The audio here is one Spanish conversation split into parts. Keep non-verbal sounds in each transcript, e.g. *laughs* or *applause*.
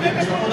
Thank *laughs* you.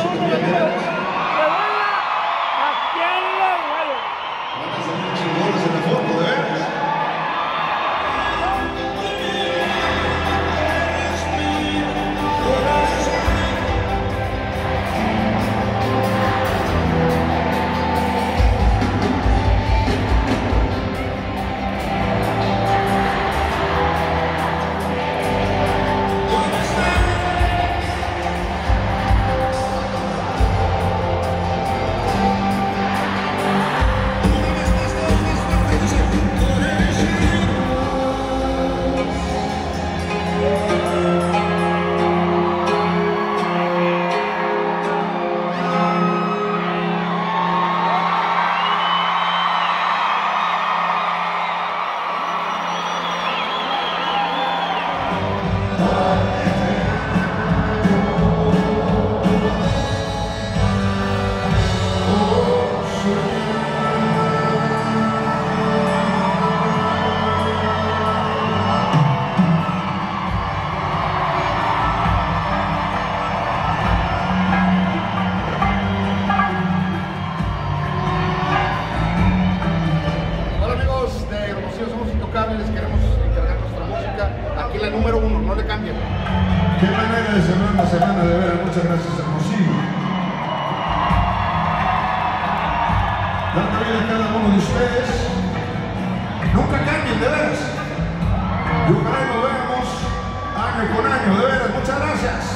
número uno, no le cambien. Qué manera de cerrar la semana, de veras, muchas gracias, Hermosillo. Dando vida a cada uno de ustedes. Nunca cambien, de veras. Y ojalá nos vemos año con año, de veras, muchas gracias.